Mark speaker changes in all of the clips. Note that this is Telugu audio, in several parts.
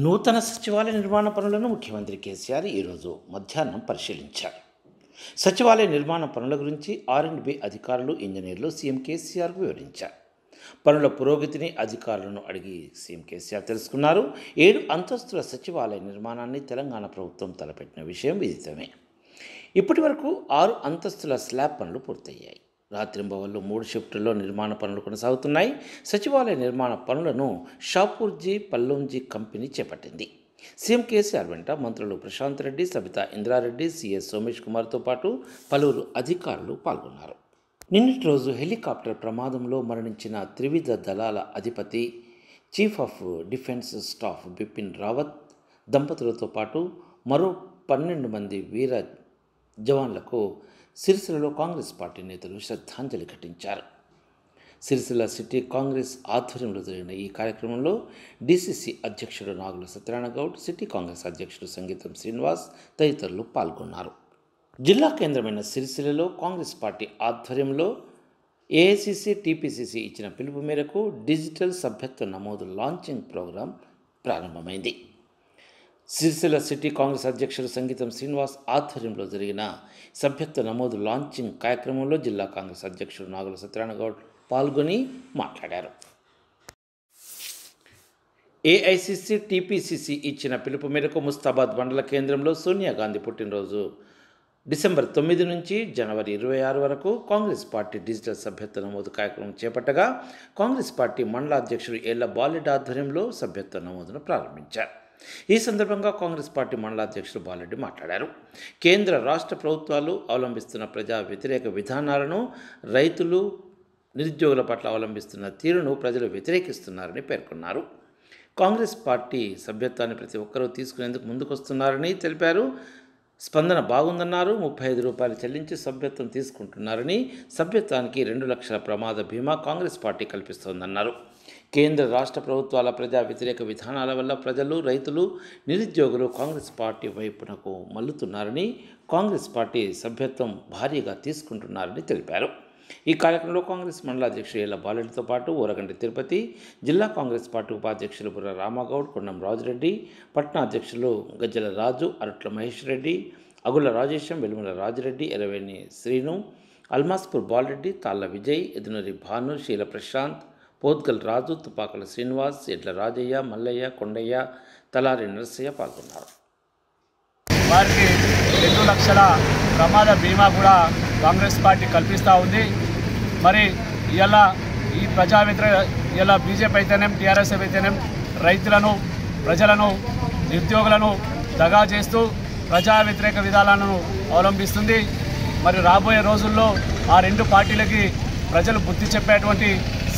Speaker 1: నూతన సచివాలయ నిర్మాణ పనులను ముఖ్యమంత్రి కేసీఆర్ ఈరోజు మధ్యాహ్నం పరిశీలించారు. సచివాలయ నిర్మాణ పనుల గురించి ఆర్ అండ్ బి అధికారులు ఇంజనీర్లు సీఎం కేసీఆర్కు వివరించారు. పనుల పురోగతిని అధికారులను అడిగి సీఎం కేసీఆర్ తెలుసుకున్నారు. ఏడు అంతస్తుల సచివాలయ నిర్మాణాన్ని తెలంగాణ ప్రభుత్వం తలపెట్టిన విషయం విదితమే. ఇప్పటి వరకు ఆరు అంతస్తుల స్లాబ్ పనులు పూర్తయ్యాయి. రాత్రింబవళ్ళు మూడు షిఫ్టుల్లో నిర్మాణ పనులు కొనసాగుతున్నాయి. సచివాలయ నిర్మాణ పనులను షాపూర్జీ పల్లోంజీ కంపెనీ చేపట్టింది. సీఎం కేసీఆర్ వెంట మంత్రులు ప్రశాంత్ రెడ్డి సబితా ఇంద్రారెడ్డి సిఎస్ సోమేష్ కుమార్తో పాటు పలువురు అధికారులు పాల్గొన్నారు. నిన్నటి రోజు హెలికాప్టర్ ప్రమాదంలో మరణించిన త్రివిధ దళాల అధిపతి chief of defence staff Bipin Rawat దంపతులతో పాటు మరో పన్నెండు మంది వీర జవాన్లకు సిరిసిల్లలో కాంగ్రెస్ పార్టీ నేతలు శ్రద్ధాంజలి ఘటించారు. సిరిసిల్ల సిటీ కాంగ్రెస్ ఆధ్వర్యంలో జరిగిన ఈ కార్యక్రమంలో డీసీసీ అధ్యక్షుడు నాగుల సత్యనారాయణ గౌడ్ సిటీ కాంగ్రెస్ అధ్యక్షుడు సంగీతం శ్రీనివాస్ తదితరులు పాల్గొన్నారు. జిల్లా కేంద్రమైన సిరిసిల్లలో కాంగ్రెస్ పార్టీ ఆధ్వర్యంలో ఏఐసిసి టీపీసీసీ ఇచ్చిన పిలుపు మేరకు డిజిటల్ సభ్యత్వ నమోదు లాంచింగ్ ప్రోగ్రాం ప్రారంభమైంది. సిరిసిల్ల సిటీ కాంగ్రెస్ అధ్యక్షుడు సంగీతం శ్రీనివాస్ ఆధ్వర్యంలో జరిగిన సభ్యత్వ నమోదు లాంచింగ్ కార్యక్రమంలో జిల్లా కాంగ్రెస్ అధ్యక్షుడు నాగుల సత్యనారాయణ గౌడ్ పాల్గొని మాట్లాడారు. ఏఐసిసి టీపీసీసీ ఇచ్చిన పిలుపు మేరకు ముస్తాబాద్ మండల కేంద్రంలో సోనియా గాంధీ పుట్టినరోజు. డిసెంబర్ తొమ్మిది నుంచి జనవరి ఇరవై ఆరు వరకు కాంగ్రెస్ పార్టీ డిజిటల్ సభ్యత్వ నమోదు కార్యక్రమం చేపట్టగా కాంగ్రెస్ పార్టీ మండల అధ్యక్షుడు ఎల్ల బాలెడ్ ఆధ్వర్యంలో సభ్యత్వ నమోదును ప్రారంభించారు. ఈ సందర్భంగా కాంగ్రెస్ పార్టీ మండలాధ్యక్షుడు బాలరెడ్డి మాట్లాడారు. కేంద్ర రాష్ట్ర ప్రభుత్వాలు అవలంబిస్తున్న ప్రజా వ్యతిరేక విధానాలను రైతులు నిరుద్యోగుల పట్ల అవలంబిస్తున్న తీరును ప్రజలు వ్యతిరేకిస్తున్నారని పేర్కొన్నారు. కాంగ్రెస్ పార్టీ సభ్యత్వాన్ని ప్రతి ఒక్కరూ తీసుకునేందుకు ముందుకొస్తున్నారని తెలిపారు. స్పందన బాగుందన్నారు. ముప్పై ఐదు రూపాయలు చెల్లించి సభ్యత్వం తీసుకుంటున్నారని సభ్యత్వానికి రెండు లక్షల ప్రమాద బీమా కాంగ్రెస్ పార్టీ కల్పిస్తోందన్నారు. కేంద్ర రాష్ట్ర ప్రభుత్వాల ప్రజా వ్యతిరేక విధానాల వల్ల ప్రజలు రైతులు నిరుద్యోగులు కాంగ్రెస్ పార్టీ వైపునకు మల్లుతున్నారని కాంగ్రెస్ పార్టీ సభ్యత్వం భారీగా తీసుకుంటున్నారని తెలిపారు. ఈ కార్యక్రమంలో కాంగ్రెస్ మండల అధ్యక్షుడు ఎల్ల బాలెడ్డితో పాటు ఊరగంటి తిరుపతి జిల్లా కాంగ్రెస్ పార్టీ ఉపాధ్యక్షులు బుర్ర రామగౌడ్ కొండం రాజురెడ్డి పట్నా అధ్యక్షులు గజ్జల రాజు అరట్ల మహేష్ రెడ్డి అగుల రాజేశం వెలుమల రాజరెడ్డి ఎరవేణి శ్రీను అల్మాస్పూర్ బాలరెడ్డి తాళ్ళ విజయ్ ఎదునూరి భాను శీల ప్రశాంత్ పోత్కల్ రాజు తుపాకుల శ్రీనివాస్ ఎడ్ల రాజయ్య మల్లయ్య కొండయ్య తలారి నరసయ్య పాల్గొన్నారు.
Speaker 2: వారికి రెండు లక్షల ప్రమాద బీమా కూడా కాంగ్రెస్ పార్టీ కల్పిస్తూ ఉంది. మరి ఇలా ఈ ప్రజా వ్యతిరేక ఇలా బీజేపీ అయితేనేం టీఆర్ఎస్ అయితేనేం రైతులను ప్రజలను నిరుద్యోగులను దగా చేస్తూ ప్రజా వ్యతిరేక విధానాలను అవలంబిస్తుంది. మరి రాబోయే రోజుల్లో ఆ రెండు పార్టీలకి ప్రజలు బుద్ధి చెప్పేటువంటి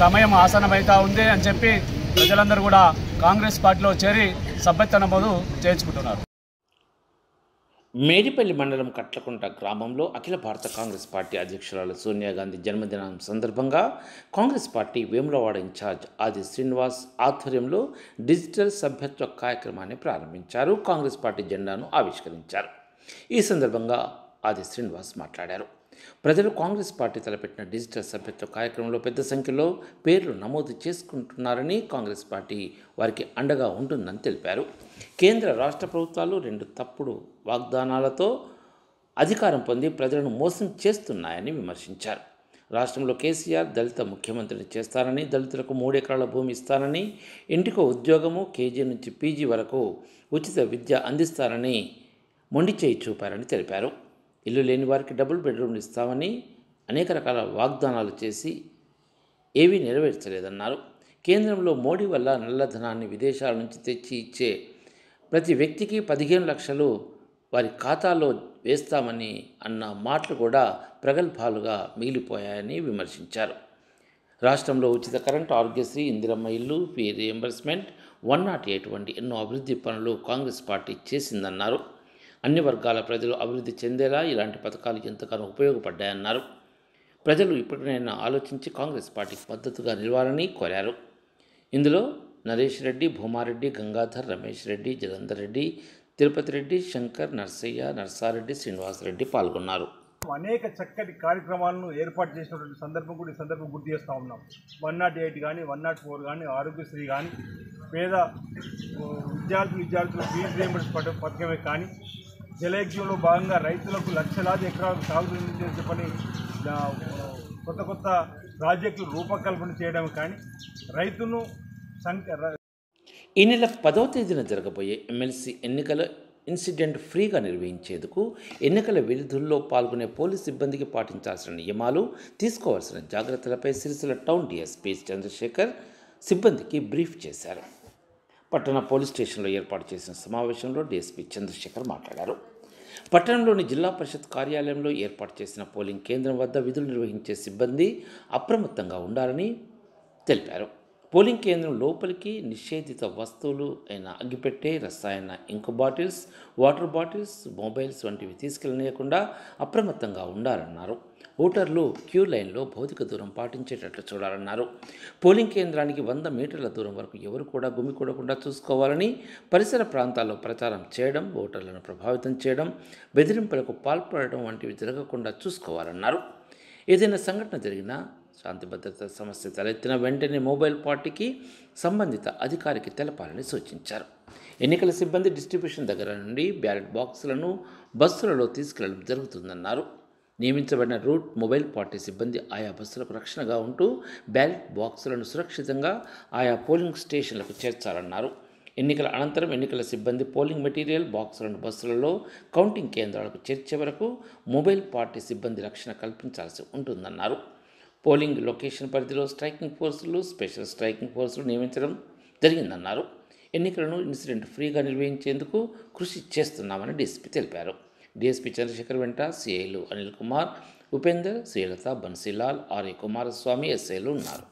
Speaker 2: సమయం ఆసనమవుతా ఉంది అని చెప్పి ప్రజలందరూ కూడా కాంగ్రెస్ పార్టీలో చేరి సభ్యత్వ నమోదు చేయించుకుంటున్నారు.
Speaker 1: మేడిపల్లి మండలం కట్లకుంట గ్రామంలో అఖిల భారత కాంగ్రెస్ పార్టీ అధ్యక్షురాలు సోనియా గాంధీ జన్మదినం సందర్భంగా కాంగ్రెస్ పార్టీ వేములవాడ ఇన్ఛార్జ్ ఆది శ్రీనివాస్ ఆధ్వర్యంలో డిజిటల్ సభ్యత్వ కార్యక్రమాన్ని ప్రారంభించారు. కాంగ్రెస్ పార్టీ జెండాను ఆవిష్కరించారు. ఈ సందర్భంగా ఆది శ్రీనివాస్ మాట్లాడారు. ప్రజలు కాంగ్రెస్ పార్టీ తలపెట్టిన డిజిటల్ సభ్యత్వ కార్యక్రమంలో పెద్ద సంఖ్యలో పేర్లు నమోదు చేసుకుంటున్నారని కాంగ్రెస్ పార్టీ వారికి అండగా ఉంటుందని తెలిపారు. కేంద్ర రాష్ట్ర ప్రభుత్వాలు రెండు తప్పుడు వాగ్దానాలతో అధికారం పొంది ప్రజలను మోసం చేస్తున్నాయని విమర్శించారు. రాష్ట్రంలో కేసీఆర్ దళిత ముఖ్యమంత్రిని చేస్తారని దళితులకు మూడెకరాల భూమి ఇస్తారని ఇంటికో ఉద్యోగము కేజీ నుంచి పీజీ వరకు ఉచిత విద్య అందిస్తారని మొండి చేయి చూపారని తెలిపారు. ఇల్లు లేని వారికి డబుల్ బెడ్రూమ్లు ఇస్తామని అనేక రకాల వాగ్దానాలు చేసి ఏవీ నెరవేర్చలేదన్నారు. కేంద్రంలో మోడీ వల్ల నల్లధనాన్ని విదేశాల నుంచి తెచ్చి ఇచ్చే ప్రతి వ్యక్తికి పదిహేను లక్షలు వారి ఖాతాలో వేస్తామని అన్న మాటలు కూడా ప్రగల్భాలుగా మిగిలిపోయాయని విమర్శించారు. రాష్ట్రంలో ఉచిత కరెంటు ఆరోగ్యశ్రీ ఇందిరమ్మ ఇల్లు fee reimbursement one nought eight వంటి ఎన్నో అభివృద్ధి పనులు కాంగ్రెస్ పార్టీ చేసిందన్నారు. అన్ని వర్గాల ప్రజలు అభివృద్ధి చెందేలా ఇలాంటి పథకాలు ఎంతగానో ఉపయోగపడ్డాయన్నారు. ప్రజలు ఇప్పటినైనా ఆలోచించి కాంగ్రెస్ పార్టీకి మద్దతుగా నిలవాలని కోరారు. ఇందులో నరేష్ రెడ్డి భూమారెడ్డి గంగాధర్ రమేష్ రెడ్డి జలంధర్ రెడ్డి తిరుపతి రెడ్డి శంకర్ నర్సయ్య నర్సారెడ్డి శ్రీనివాసరెడ్డి పాల్గొన్నారు.
Speaker 3: అనేక చక్కటి కార్యక్రమాలను ఏర్పాటు చేసినటువంటి సందర్భం కూడా ఈ సందర్భం గుర్తు చేస్తూ ఉన్నాం. వన్ నాట్ ఎయిట్ కానీ వన్ నాట్ ఫోర్ కానీ ఆరోగ్యశ్రీ కానీ పేద విద్యార్థి విద్యార్థులు విద్యార్థులు ఫీజు రియంబర్స్ పథకమే కానీ జలయజ్ఞంలో భాగంగా రైతులకు లక్షలాది ఎకరాలకు సాగు అని చెప్పని కొత్త కొత్త ప్రాజెక్టులు రూపకల్పన చేయడం కానీ రైతును సంఖ్య
Speaker 1: ఈ నెల పదవ తేదీన జరగబోయే ఎమ్మెల్సీ ఎన్నికల ఇన్సిడెంట్ ఫ్రీగా నిర్వహించేందుకు ఎన్నికల విధుల్లో పాల్గొనే పోలీస్ సిబ్బందికి పాటించాల్సిన నియమాలు తీసుకోవాల్సిన జాగ్రత్తలపై సిరిసిల్ల టౌన్ డిఎస్పీ చంద్రశేఖర్ సిబ్బందికి బ్రీఫ్ చేశారు. పట్టణ పోలీస్ స్టేషన్లో ఏర్పాటు చేసిన సమావేశంలో డీఎస్పీ చంద్రశేఖర్ మాట్లాడారు. పట్టణంలోని జిల్లా పరిషత్ కార్యాలయంలో ఏర్పాటు చేసిన పోలింగ్ కేంద్రం వద్ద విధులు నిర్వహించే సిబ్బంది అప్రమత్తంగా ఉండాలని తెలిపారు. పోలింగ్ కేంద్రం లోపలికి నిషేధిత వస్తువులు అయిన అగ్గిపెట్టే రసాయన ink bottles water bottles mobiles వంటివి తీసుకెళ్ళనీయకుండా అప్రమత్తంగా ఉండాలన్నారు. ఓటర్లు క్యూ లైన్లో భౌతిక దూరం పాటించేటట్లు చూడాలన్నారు. పోలింగ్ కేంద్రానికి వంద మీటర్ల దూరం వరకు ఎవరు కూడా గుమికూడకుండా చూసుకోవాలని పరిసర ప్రాంతాల్లో ప్రచారం చేయడం ఓటర్లను ప్రభావితం చేయడం బెదిరింపులకు పాల్పడడం వంటివి జరగకుండా చూసుకోవాలన్నారు. ఏదైనా సంఘటన జరిగినా శాంతి భద్రత సమస్య తలెత్తిన వెంటనే మొబైల్ పార్టీకి సంబంధిత అధికారికి తెలపాలని సూచించారు. ఎన్నికల సిబ్బంది డిస్ట్రిబ్యూషన్ దగ్గర నుండి బ్యాలెట్ బాక్సులను బస్సులలో తీసుకెళ్ళడం జరుగుతుందన్నారు. నియమించబడిన రూట్ మొబైల్ పార్టీ సిబ్బంది ఆయా బస్సులకు రక్షణగా ఉంటూ బ్యాలెట్ బాక్సులను సురక్షితంగా ఆయా పోలింగ్ స్టేషన్లకు చేర్చాలన్నారు. ఎన్నికల అనంతరం ఎన్నికల సిబ్బంది పోలింగ్ మెటీరియల్ బాక్సులను బస్సులలో కౌంటింగ్ కేంద్రాలకు చేర్చే వరకు మొబైల్ పార్టీ సిబ్బంది రక్షణ కల్పించాల్సి ఉంటుందన్నారు. పోలింగ్ లొకేషన్ పరిధిలో స్ట్రైకింగ్ ఫోర్సులు స్పెషల్ స్ట్రైకింగ్ ఫోర్సులు నియమించడం జరిగిందన్నారు. ఎన్నికలను ఇన్సిడెంట్ ఫ్రీగా నిర్వహించేందుకు కృషి చేస్తున్నామని డీసీపీ తెలిపారు. డిఎస్పి చంద్రశేఖర్ వెంట సిఐలు అనిల్ కుమార్ ఉపేందర్ శ్రీలత బన్సీలాల్ ఆర్య కుమారస్వామి ఎస్ఐలు ఉన్నారు.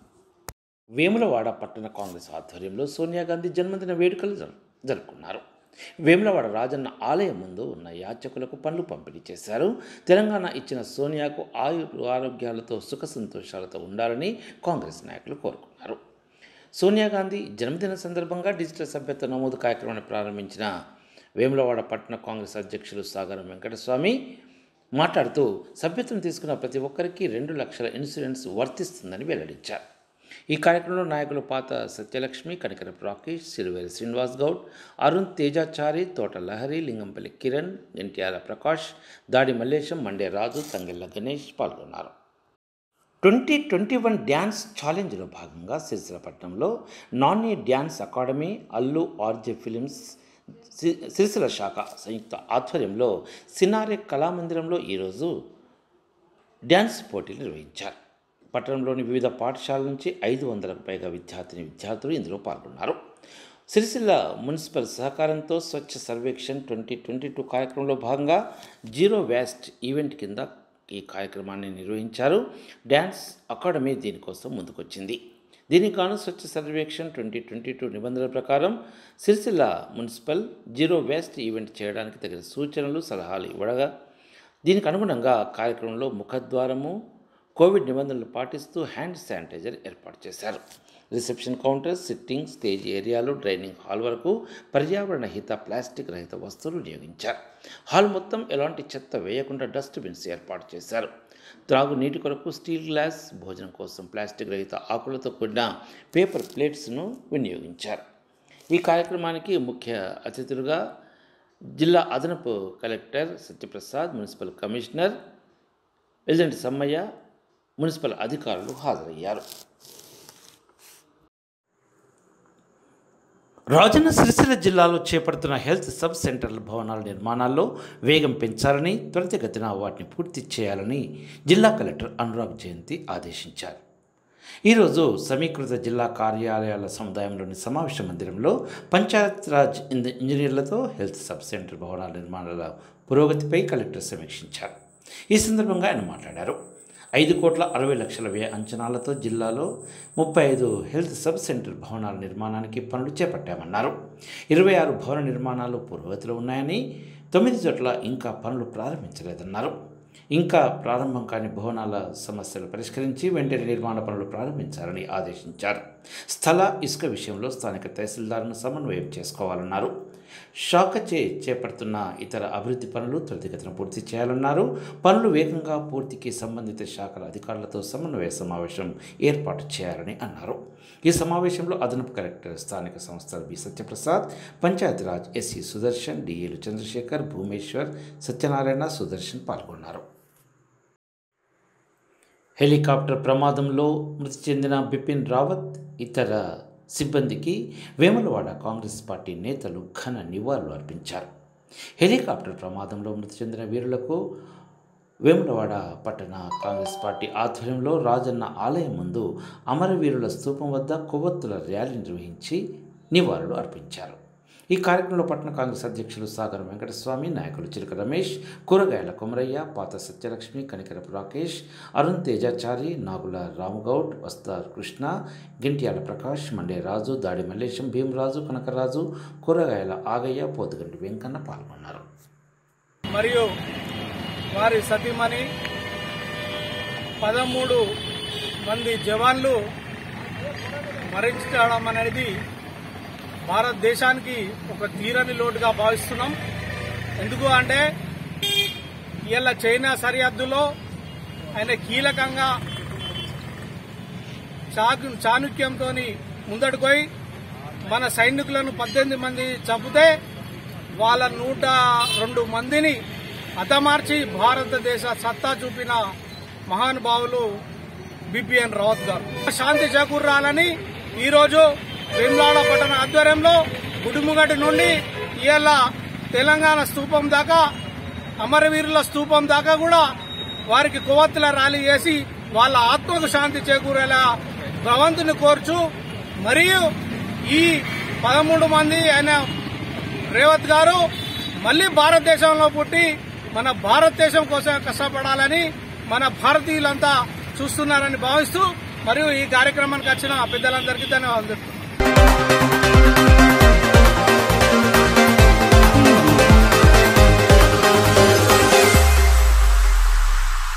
Speaker 1: వేములవాడ పట్టణ కాంగ్రెస్ ఆధ్వర్యంలో సోనియా గాంధీ జన్మదిన వేడుకలు జరుపుకున్నారు. వేములవాడ రాజన్న ఆలయం ముందు ఉన్న యాచకులకు పనులు పంపిణీ చేశారు. తెలంగాణ ఇచ్చిన సోనియాకు ఆయు ఆరోగ్యాలతో సుఖ సంతోషాలతో ఉండాలని కాంగ్రెస్ నాయకులు కోరుకున్నారు. సోనియా గాంధీ జన్మదిన సందర్భంగా డిజిటల్ సభ్యత్వ నమోదు కార్యక్రమాన్ని ప్రారంభించిన వేములవాడ పట్టణ కాంగ్రెస్ అధ్యక్షులు సాగరం వెంకటస్వామి మాట్లాడుతూ సభ్యత్వం తీసుకున్న ప్రతి ఒక్కరికి రెండు లక్షల ఇన్సూరెన్స్ వర్తిస్తుందని వెల్లడించారు. ఈ కార్యక్రమంలో నాయకులు పాత సత్యలక్ష్మి కనకర రాకేష్ సిరివేలి శ్రీనివాస్ గౌడ్ అరుణ్ తేజాచారి తోట లహరి లింగంపల్లి కిరణ్ ఎన్టీఆర్ ప్రకాష్ దాడి మల్లేశం మండే రాజు తంగెళ్ళ గణేష్ పాల్గొన్నారు. ట్వంటీ ట్వంటీ వన్ డ్యాన్స్ ఛాలెంజ్లో భాగంగా సిరిసిల్లపట్నంలో Nani dance academy Allu RJ films C- శాఖ సంయుక్త ఆధ్వర్యంలో సినారే కళామందిరంలో ఈరోజు డ్యాన్స్ పోటీలు నిర్వహించారు. పట్టణంలోని వివిధ పాఠశాలల నుంచి ఐదు వందలకు పైగా విద్యార్థిని విద్యార్థులు ఇందులో పాల్గొన్నారు. సిరిసిల్ల మున్సిపల్ సహకారంతో Swachh Survekshan twenty twenty two కార్యక్రమంలో భాగంగా జీరో వేస్ట్ ఈవెంట్ కింద ఈ కార్యక్రమాన్ని నిర్వహించారు. డ్యాన్స్ అకాడమీ దీనికోసం ముందుకొచ్చింది. దీనికాను Swachh Survekshan twenty twenty two నిబంధనల ప్రకారం Sircilla municipal zero waste event చేయడానికి తగిన సూచనలు సలహాలు ఇవ్వడగా దీనికి అనుగుణంగా కార్యక్రమంలో ముఖద్వారము కోవిడ్ నిబంధనలు పాటిస్తూ హ్యాండ్ శానిటైజర్ ఏర్పాటు చేశారు. రిసెప్షన్ కౌంటర్ సిట్టింగ్ స్టేజ్ ఏరియాలు డ్రైనింగ్ హాల్ వరకు పర్యావరణ హిత ప్లాస్టిక్ రహిత వస్తువులు వినియోగించారు. హాల్ మొత్తం ఎలాంటి చెత్త వేయకుండా డస్ట్బిన్స్ ఏర్పాటు చేశారు. త్రాగు నీటి కొరకు స్టీల్ గ్లాస్ భోజనం కోసం ప్లాస్టిక్ రహిత ఆకులతో కూడిన పేపర్ ప్లేట్స్ను వినియోగించారు. ఈ కార్యక్రమానికి ముఖ్య అతిథులుగా జిల్లా అదనపు కలెక్టర్ సత్యప్రసాద్ మున్సిపల్ కమిషనర్ ఎల్జెంట్ సమ్మయ్య మున్సిపల్ అధికారులు హాజరయ్యారు. రాజన్న సిరిసిల్ల జిల్లాలో చేపడుతున్న హెల్త్ సబ్ సెంటర్ల భవనాల నిర్మాణాల్లో వేగం పెంచాలని త్వరితగతిన వాటిని పూర్తి చేయాలని జిల్లా కలెక్టర్ అనురాగ్ జయంతి ఆదేశించారు. ఈరోజు సమీకృత జిల్లా కార్యాలయాల సముదాయంలోని సమావేశ మందిరంలో పంచాయతీరాజ్ ఇంజనీర్లతో హెల్త్ సబ్ సెంటర్ భవనాల నిర్మాణాల పురోగతిపై కలెక్టర్ సమీక్షించారు. ఈ సందర్భంగా ఆయన మాట్లాడారు. ఐదు కోట్ల అరవై లక్షల వ్యయ అంచనాలతో జిల్లాలో ముప్పై ఐదు హెల్త్ సబ్ సెంటర్ భవనాల నిర్మాణానికి పనులు చేపట్టామన్నారు. ఇరవై ఆరు భవన నిర్మాణాలు పురోగతిలో ఉన్నాయని తొమ్మిది చోట్ల ఇంకా పనులు ప్రారంభించలేదన్నారు. ఇంకా ప్రారంభం కాని భవనాల సమస్యలు పరిష్కరించి వెంటనే నిర్మాణ పనులు ప్రారంభించాలని ఆదేశించారు. స్థల ఇసుక విషయంలో స్థానిక తహసీల్దార్ను సమన్వయం చేసుకోవాలన్నారు. శాఖచే చేపడుతున్న ఇతర అభివృద్ధి పనులు త్వరితగతిన పూర్తి చేయాలన్నారు. పనులు వేగంగా పూర్తికి సంబంధిత శాఖల అధికారులతో సమన్వయ సమావేశం ఏర్పాటు చేయాలని అన్నారు. ఈ సమావేశంలో అదనపు కలెక్టర్ స్థానిక సంస్థల బి. సత్యప్రసాద్ పంచాయతీరాజ్ ఎస్సీ సుదర్శన్ డిఏలు చంద్రశేఖర్ భూమేశ్వర్ సత్యనారాయణ సుదర్శన్ పాల్గొన్నారు. హెలికాప్టర్ ప్రమాదంలో మృతి చెందిన బిపిన్ రావత్ ఇతర సిబ్బందికి వేములవాడ కాంగ్రెస్ పార్టీ నేతలు ఘన నివాళులు అర్పించారు. హెలికాప్టర్ ప్రమాదంలో మృతి చెందిన వీరులకు వేములవాడ పట్టణ కాంగ్రెస్ పార్టీ ఆధ్వర్యంలో రాజన్న ఆలయం ముందు అమరవీరుల స్తూపం వద్ద కొవ్వొత్తుల ర్యాలీ నిర్వహించి నివాళులు అర్పించారు. ఈ కార్యక్రమంలో పట్టణ కాంగ్రెస్ అధ్యక్షులు సాగర్ వెంకటస్వామి నాయకులు చిలక రమేష్ కూరగాయల కొమరయ్య పాత సత్యలక్ష్మి కనికరపు రాకేష్ అరుణ్ తేజాచారి నాగుల రాముగౌడ్ వస్తార్ కృష్ణ గింట్యాల ప్రకాష్ మండే రాజు దాడి మల్లేశం భీమరాజు కనకరాజు కూరగాయల ఆగయ్య పోతుగంటి వెంకన్న పాల్గొన్నారు.
Speaker 2: మరియు వారి సతీమణి పదమూడు మంది జవాన్లు మరణించడం అనేది భారతదేశానికి ఒక తీరని లోటుగా భావిస్తున్నాం. ఎందుకు అంటే ఇవాళ చైనా సరిహద్దులో ఆయన కీలకంగా చాకు చాణుక్యంతో ముందడుకోయి మన సైనికులను పద్దెనిమిది మంది చంపితే వాళ్ళ నూట రెండు మందిని హతమార్చి భారతదేశ సత్తా చూపిన మహానుభావులు బిపిఎన్ రావత్ గారు. శాంతి చేకూరాలని ఈరోజు వేములాడ పట్టణ ఆధ్వర్యంలో గుడిముగటి నుండి ఇవాళ తెలంగాణ స్తూపం దాకా అమరవీరుల స్తూపం దాకా కూడా వారికి కొవ్వొత్తుల ర్యాలీ చేసి వాళ్ళ ఆత్మకు శాంతి చేకూరేలా భగవంతుని కోర్చు మరియు ఈ పదమూడు మంది ఆయన రేవత్ గారు మళ్ళీ భారతదేశంలో పుట్టి మన భారతదేశం కోసం కష్టపడాలని మన భారతీయులంతా చూస్తున్నారని భావిస్తూ మరియు ఈ కార్యక్రమానికి వచ్చిన పెద్దలందరికీ ధన్యవాదాలు